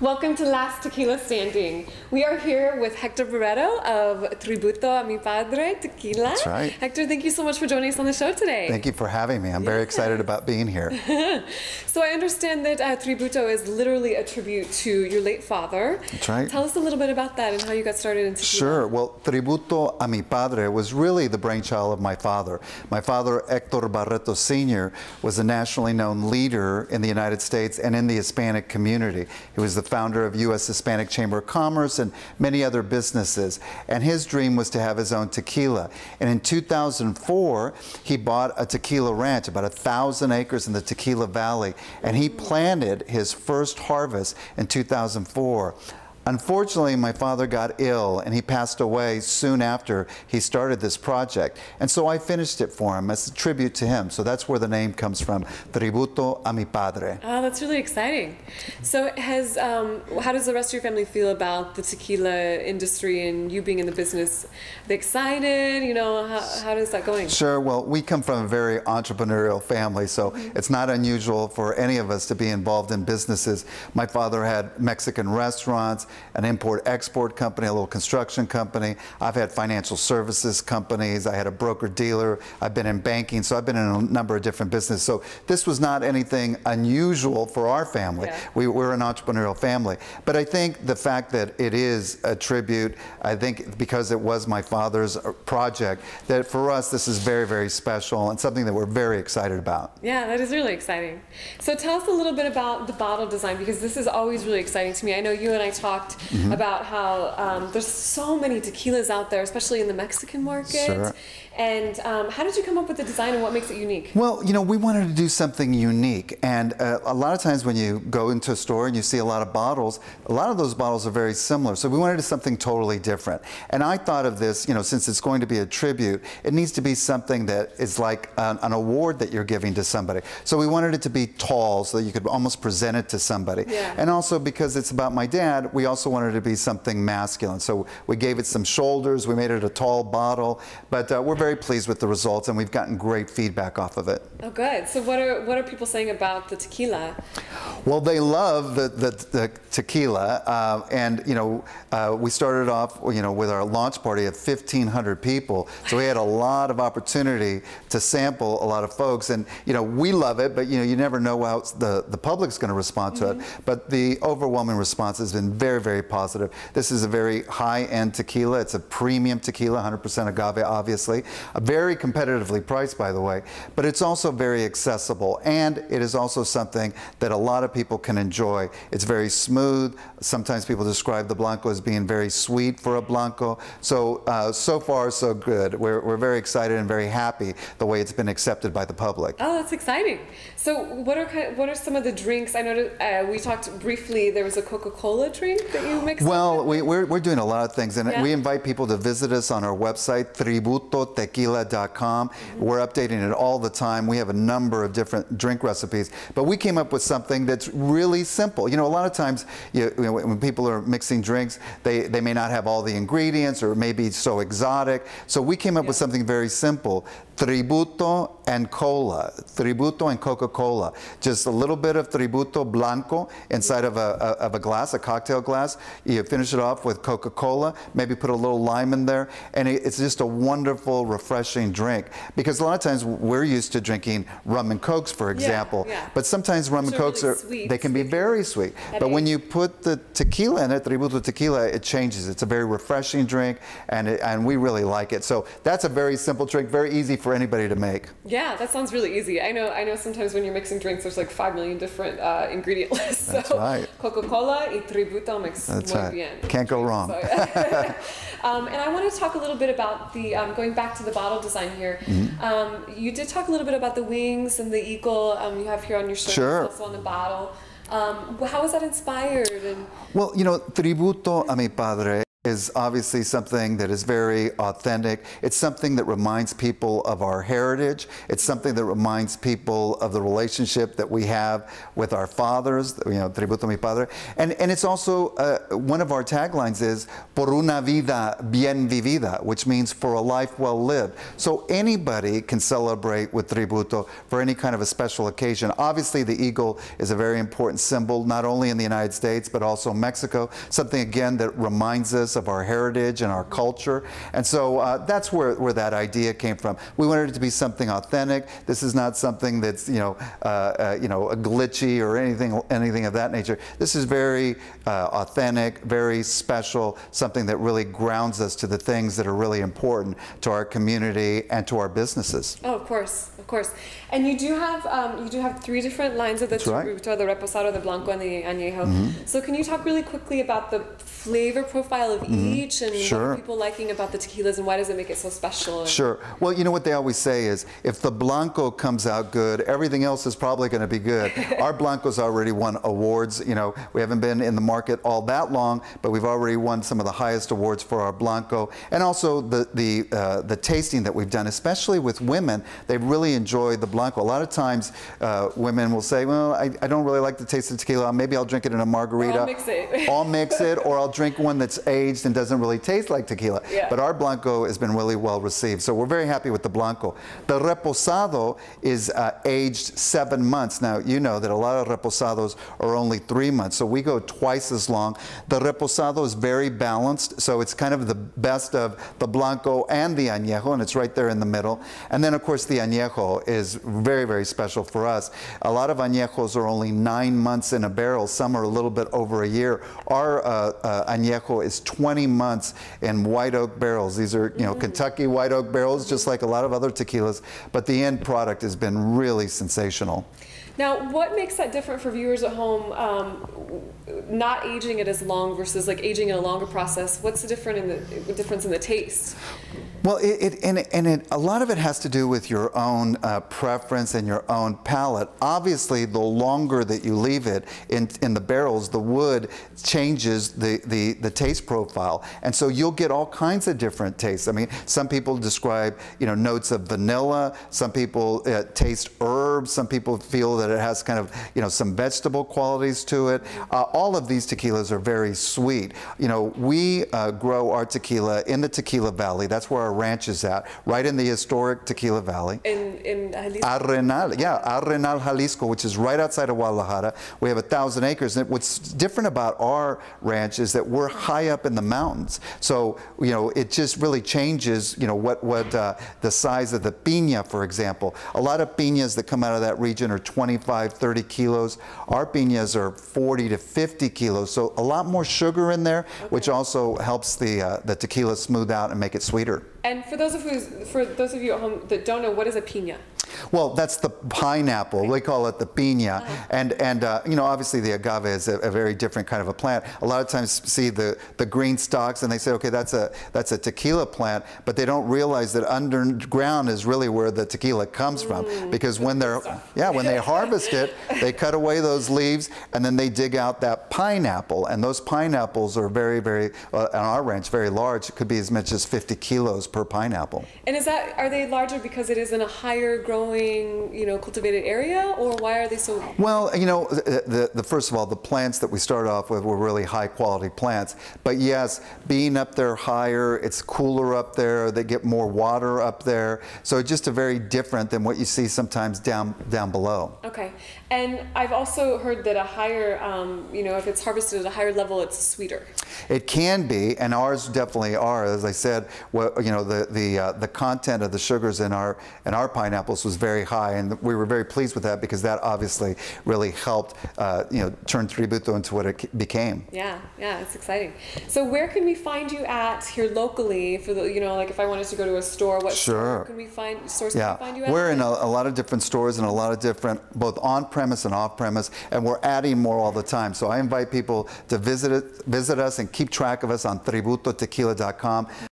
Welcome to Last Tequila Standing. We are here with Hector Barreto of Tributo a mi Padre Tequila. That's right. Hector, thank you so much for joining us on the show today. Thank you for having me. I'm very excited about being here. so I understand that uh, Tributo is literally a tribute to your late father. That's right. Tell us a little bit about that and how you got started in tequila. Sure. Well, Tributo a mi Padre was really the brainchild of my father. My father, Hector Barreto Sr., was a nationally known leader in the United States and in the Hispanic community. He was the founder of U.S. Hispanic Chamber of Commerce and many other businesses. And his dream was to have his own tequila. And in 2004, he bought a tequila ranch, about a thousand acres in the Tequila Valley, and he planted his first harvest in 2004. Unfortunately, my father got ill and he passed away soon after he started this project. And so I finished it for him as a tribute to him. So that's where the name comes from, Tributo a mi Padre. Oh, that's really exciting. So has um, how does the rest of your family feel about the tequila industry and you being in the business? Are they excited? You know, how, how is that going? Sure. Well, we come from a very entrepreneurial family, so mm-hmm. it's not unusual for any of us to be involved in businesses. My father had Mexican restaurants an import-export company, a little construction company. I've had financial services companies. I had a broker-dealer. I've been in banking, so I've been in a number of different businesses. So this was not anything unusual for our family. Yeah. We, we're an entrepreneurial family. But I think the fact that it is a tribute, I think because it was my father's uh, project, that for us this is very, very special and something that we're very excited about. Yeah, that is really exciting. So tell us a little bit about the bottle design because this is always really exciting to me. I know you and I talked talked mm-hmm. about how um, there's so many tequilas out there, especially in the Mexican market. Sure. And um, how did you come up with the design and what makes it unique? Well, you know, we wanted to do something unique. And uh, a lot of times when you go into a store and you see a lot of bottles, a lot of those bottles are very similar. So we wanted to something totally different. And I thought of this, you know, since it's going to be a tribute, it needs to be something that is like an, an award that you're giving to somebody. So we wanted it to be tall so that you could almost present it to somebody. Yeah. And also because it's about my dad, we also wanted it to be something masculine. So we gave it some shoulders, we made it a tall bottle, but uh, we're very pleased with the results and we've gotten great feedback off of it. Oh, good. So what are, what are people saying about the tequila? Well, they love the, the, the tequila. Uh, and, you know, uh, we started off, you know, with our launch party of 1,500 people. So we had a lot of opportunity to sample a lot of folks. And, you know, we love it, but, you know, you never know how the, the public's going to respond to mm -hmm. it. Mm-hmm. But the overwhelming response has been very, very positive. This is a very high-end tequila. It's a premium tequila, 100% agave, obviously. Very competitively priced, by the way. But it's also very accessible. And it is also something that a lot of people can enjoy. It's very smooth. Sometimes people describe the Blanco as being very sweet for a Blanco. So, uh, so far, so good. We're, we're very excited and very happy the way it's been accepted by the public. Oh, that's exciting. So what are, what are some of the drinks? I know uh, we talked briefly, there was a Coca-Cola drink that you mixed Well, we, are we're, we're doing a lot of things, and yeah. we invite people to visit us on our website, tributotequila.com. -hmm. We're updating it all the time. We have a number of different drink recipes, but we came up with something that's really simple. You know, a lot of times you, you know, when people are mixing drinks, they, they may not have all the ingredients or maybe so exotic. So we came up yeah. with something very simple. Tributo and cola, Tributo and Coca-Cola. Just a little bit of Tributo Blanco inside of a, a, of a glass, a cocktail glass. You finish it off with Coca-Cola, maybe put a little lime in there, and it, it's just a wonderful, refreshing drink. Because a lot of times we're used to drinking rum and cokes, for example, yeah, yeah. but sometimes rum and cokes really are, sweet, they can be very sweet. But when you put the tequila in it, the Tributo tequila, it changes. It's a very refreshing drink, and, it, and we really like it. So that's a very simple drink, very easy for anybody to make. Yeah, that sounds really easy. I know. I know. Sometimes when you're mixing drinks, there's like five million different uh, ingredient lists. That's so right. Coca-Cola y Tributo mix That's muy right. bien. Can't go wrong. So, um, and I want to talk a little bit about the um, going back to the bottle design here. Mm -hmm. um, you did talk a little bit about the wings and the eagle um, you have here on your shirt, sure. also on the bottle. Um, how was that inspired? And well, you know, tributo a mi padre is obviously something that is very authentic. It's something that reminds people of our heritage. It's something that reminds people of the relationship that we have with our fathers, you know, tributo mi padre. And, and it's also, uh, one of our taglines is, por una vida bien vivida, which means for a life well lived. So anybody can celebrate with tributo for any kind of a special occasion. Obviously, the eagle is a very important symbol, not only in the United States, but also Mexico. Something, again, that reminds us of our heritage and our culture. And so uh, that's where, where that idea came from. We wanted it to be something authentic. This is not something that's, you know, uh, uh, you know, a glitchy or anything, anything of that nature. This is very uh, authentic, very special, something that really grounds us to the things that are really important to our community and to our businesses. Oh, of course, course. And you do have um, you do have three different lines of the That's right. The Reposado, the Blanco, and the Añejo. So can you talk really quickly about the flavor profile of each and what Mm-hmm. Are people liking about the tequilas and why does it make it so special? And- Sure. Well, you know what they always say is if the Blanco comes out good, everything else is probably going to be good. Our Blanco's already won awards. You know, we haven't been in the market all that long, but we've already won some of the highest awards for our Blanco. And also the, the, uh, the tasting that we've done, especially with women, they've really enjoy the Blanco. A lot of times uh, women will say, well, I, I don't really like the taste of tequila. Maybe I'll drink it in a margarita. mix it. I'll mix it, or I'll drink one that's aged and doesn't really taste like tequila. Yeah. But our Blanco has been really well received. So we're very happy with the Blanco. The Reposado is uh, aged seven months. Now, you know that a lot of Reposados are only three months, so we go twice as long. The Reposado is very balanced, so it's kind of the best of the Blanco and the Añejo, and it's right there in the middle. And then, of course, the Añejo is very, very special for us. A lot of Añejos are only nine months in a barrel. Some are a little bit over a year. Our uh, uh, Añejo is 20 months in white oak barrels. These are, you know, Kentucky white oak barrels, just like a lot of other tequilas. But the end product has been really sensational. Now, what makes that different for viewers at home? Um, not aging it as long versus like aging in a longer process. What's the difference in the difference in the taste? Well, it, it, and, and it, a lot of it has to do with your own uh, preference and your own palate. Obviously, the longer that you leave it in, in the barrels, the wood changes the, the, the taste profile. And so you'll get all kinds of different tastes. I mean, some people describe, you know, notes of vanilla. Some people uh, taste herbs. Some people feel that it has kind of, you know, some vegetable qualities to it. Uh, all of these tequilas are very sweet. You know, we uh, grow our tequila in the Tequila Valley. That's where our ranch is at, right in the historic Tequila Valley. In in Jalisco? Arenal, yeah, Arenal, Jalisco, which is right outside of Guadalajara. We have a thousand acres. And what's different about our ranch is that we're high up in the mountains. So, you know, it just really changes, you know, what, what uh, the size of the piña, for example. A lot of piñas that come out of that region are 25, 30 kilos. Our piñas are 40 to 50 kilos. So a lot more sugar in there, which also helps the, uh, the tequila smooth out and make it sweeter. And for those of you for those of you at home that don't know, what is a piña? Well, that's the pineapple. We call it the piña. And, and uh, you know, obviously the agave is a, a, very different kind of a plant. A lot of times see the, the green stalks and they say, okay, that's a, that's a tequila plant, but they don't realize that underground is really where the tequila comes from. Because when they're, yeah, when they harvest it, they cut away those leaves and then they dig out that pineapple. And those pineapples are very, very, uh, on our ranch, very large. It could be as much as 50 kilos per pineapple. And is that are they larger because it is in a higher growing, you know, cultivated area, or why are they so? Well, you know, the, the, the, first of all, the plants that we started off with were really high quality plants. But yes, being up there higher, it's cooler up there. They get more water up there, so it's just a very different than what you see sometimes down down below. Okay, and I've also heard that a higher, um, you know, if it's harvested at a higher level, it's sweeter. It can be, and ours definitely are. As I said, well, you know, the the uh, the content of the sugars in our in our pineapples was very high, and we were very pleased with that because that obviously really helped, uh, you know, turn Tributo into what it became. Yeah, yeah, it's exciting. So where can we find you at here locally? For the, you know, like if I wanted to go to a store, what sure. store can we find stores yeah. can we find you at? We're in a, a lot of different stores and a lot of different, both on premise and off premise, and we're adding more all the time. So I invite people to visit visit us and keep track of us on tributotequila.com.